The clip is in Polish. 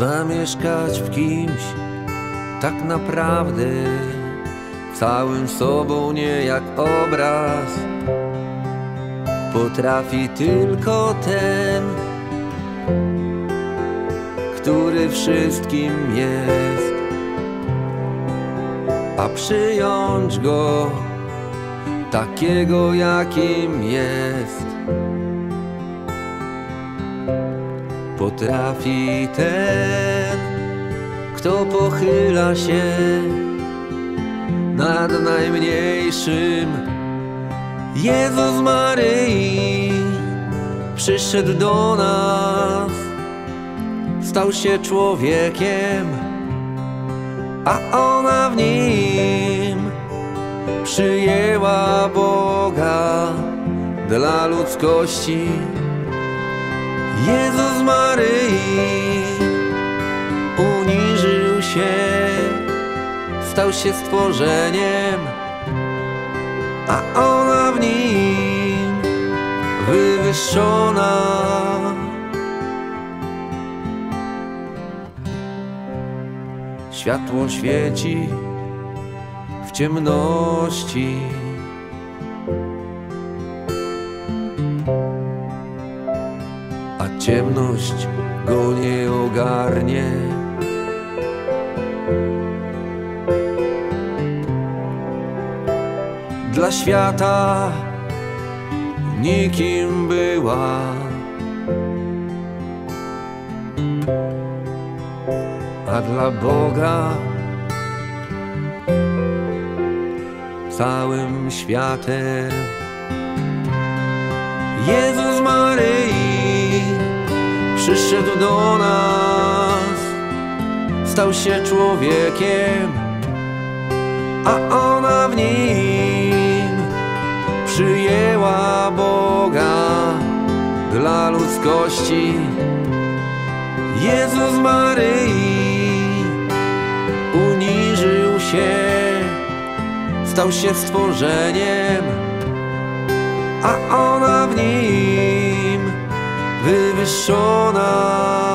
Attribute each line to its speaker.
Speaker 1: zamieszkać w kimś tak naprawdę całym sobą nie jak obraz. Potrafi tylko ten który wszystkim jest. A przyjąć go takiego jakim jest potrafi ten, kto pochyla się nad najmniejszym. Jezus Maryi przyszedł do nas, stał się człowiekiem, a ona w nim przyjęła Boga dla ludzkości. Jezus Maryi uniżył się, stał się stworzeniem, a ona w nim wywyższona. Światło świeci w ciemności. Ciemność go nie ogarnie. Dla świata nikim była. A dla Boga całym światem przyszedł do nas, stał się człowiekiem, a ona w nim przyjęła Boga dla ludzkości. Jezus Maryi uniżył się, stał się stworzeniem a ona w nim wywyższona.